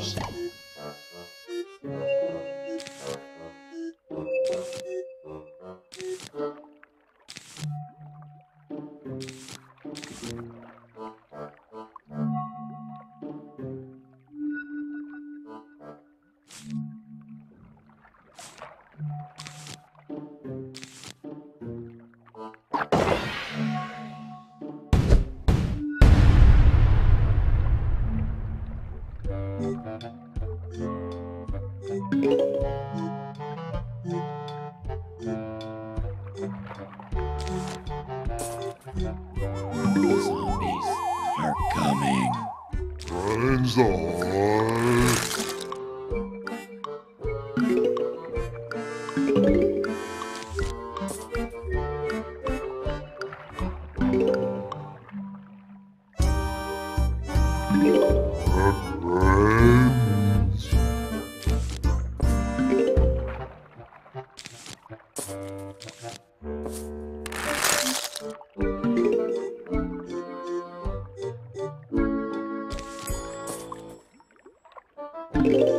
Bye. Zombies are coming. Banzai. Brains.